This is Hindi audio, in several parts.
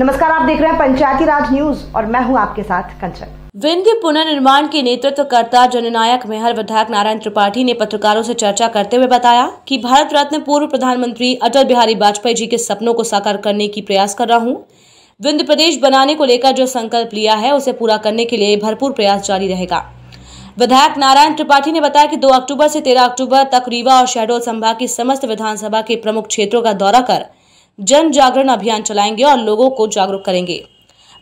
नमस्कार, आप देख रहे हैं पंचायती राज न्यूज़ और मैं हूँ आपके साथ कंचन। विंध्य पुनर्निर्माण के नेतृत्व नेतृत्वकर्ता जननायक मेहर विधायक नारायण त्रिपाठी ने पत्रकारों से चर्चा करते हुए बताया कि भारत रत्न पूर्व प्रधानमंत्री अटल बिहारी वाजपेयी जी के सपनों को साकार करने की प्रयास कर रहा हूँ। विंध्य प्रदेश बनाने को लेकर जो संकल्प लिया है, उसे पूरा करने के लिए भरपूर प्रयास जारी रहेगा। विधायक नारायण त्रिपाठी ने बताया कि 2 अक्टूबर से 13 अक्टूबर तक रीवा और शहडोल संभाग की समस्त विधानसभा के प्रमुख क्षेत्रों का दौरा कर जन जागरण अभियान चलाएँगे और लोगों को जागरूक करेंगे।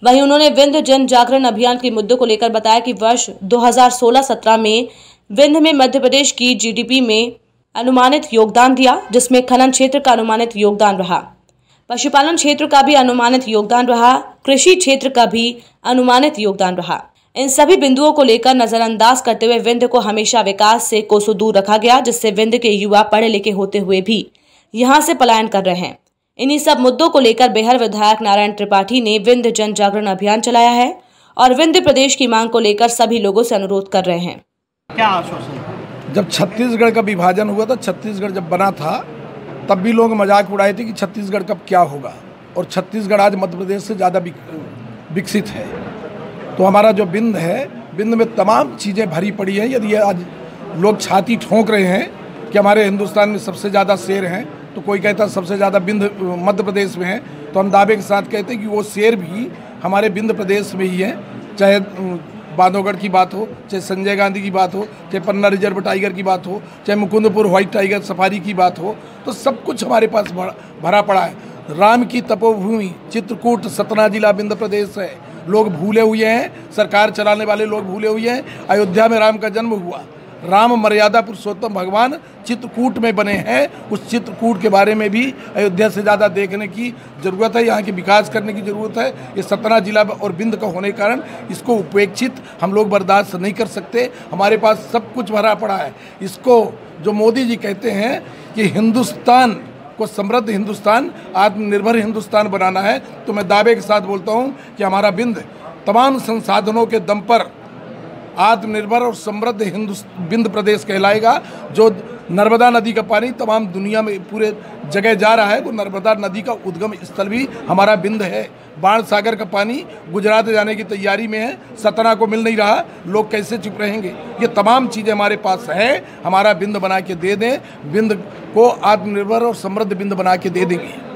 वहीं उन्होंने विंध्य जन जागरण अभियान के मुद्दों को लेकर बताया कि वर्ष 2016-17 में विंध्य में मध्य प्रदेश की जीडीपी में अनुमानित योगदान दिया, जिसमें खनन क्षेत्र का अनुमानित योगदान रहा। पशुपालन क्षेत्र का भी अनुमानित योगदान रहा, कृषि क्षेत्र का भी अनुमानित योगदान रहा। इन सभी बिंदुओं को लेकर नजरअंदाज करते हुए विंध्य को हमेशा विकास से कोसों दूर रखा गया, जिससे विंध्य के युवा पढ़े लिखे होते हुए भी यहाँ से पलायन कर रहे हैं। इन्हीं सब मुद्दों को लेकर बेहर विधायक नारायण त्रिपाठी ने विंध्य जन जागरण अभियान चलाया है और विंध्य प्रदेश की मांग को लेकर सभी लोगों से अनुरोध कर रहे हैं। क्या आश्वासन? जब छत्तीसगढ़ का विभाजन हुआ था छत्तीसगढ़ जब बना था तब भी लोग मज़ाक उड़ाए थे कि छत्तीसगढ़ कब क्या होगा। और छत्तीसगढ़ आज मध्य प्रदेश से ज़्यादा विकसित है। तो हमारा जो बिंद है बिंद में तमाम चीज़ें भरी पड़ी हैं। यदि आज लोग छाती ठोंक रहे हैं कि हमारे हिंदुस्तान में सबसे ज़्यादा शेर हैं तो कोई कहता सबसे ज़्यादा बिंद, मध्य प्रदेश में है तो हम दावे के साथ कहते हैं कि वो शेर भी हमारे बिंद प्रदेश में ही है, चाहे बांधवगढ़ की बात हो, चाहे संजय गांधी की बात हो, चाहे पन्ना रिज़र्व टाइगर की बात हो, चाहे मुकुंदपुर व्हाइट टाइगर सफारी की बात हो तो सब कुछ हमारे पास भरा पड़ा है। राम की तपोभूमि, चित्रकूट सतना जिला बिंद प्रदेश है। लोग भूले हुए हैं, सरकार चलाने वाले लोग भूले हुए हैं, अयोध्या में राम का जन्म हुआ। राम मर्यादा पुरुषोत्तम भगवान चित्रकूट में बने हैं। उस चित्रकूट के बारे में भी अयोध्या से ज़्यादा देखने की ज़रूरत है, यहाँ के विकास करने की ज़रूरत है। ये सतना जिला और बिंद का होने के कारण इसको उपेक्षित हम लोग बर्दाश्त नहीं कर सकते। हमारे पास सब कुछ भरा पड़ा है। इसको जो मोदी जी कहते हैं कि हिंदुस्तान को समृद्ध हिंदुस्तान, आत्मनिर्भर हिंदुस्तान बनाना है। तो मैं दावे के साथ बोलता हूँ कि हमारा बिंद तमाम संसाधनों के दम पर आत्मनिर्भर और समृद्ध हिंदु बिंद प्रदेश कहलाएगा, जो नर्मदा नदी का पानी तमाम दुनिया में पूरे जगह जा रहा है, वो नर्मदा नदी का उद्गम स्थल भी हमारा बिंद है। बाण सागर का पानी गुजरात जाने की तैयारी में है, सतना को मिल नहीं रहा, लोग कैसे चुप रहेंगे? ये तमाम चीज़ें हमारे पास हैं, हमारा बिंद बना के दे दें, बिंद को आत्मनिर्भर और समृद्ध बिंद बना के दे देंगे।